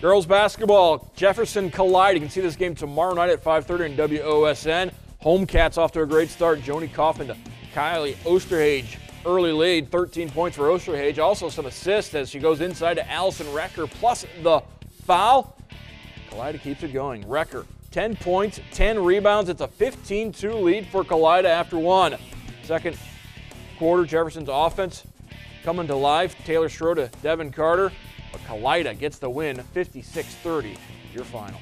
Girls basketball, Jefferson Kalida. You can see this game tomorrow night at 5:30 in WOSN. Home Cats off to a great start. Joni Kaufman to Kylie Osterhage. Early lead, 13 points for Osterhage. Also some assists as she goes inside to Allison Recker, plus the foul. Kalida keeps it going. Recker, 10 points, 10 rebounds. It's a 15-2 lead for Kalida after one. Second quarter, Jefferson's offense coming to life. Taylor Schroeder, to Devin Carter. But Kalida gets the win, 56-30, your final.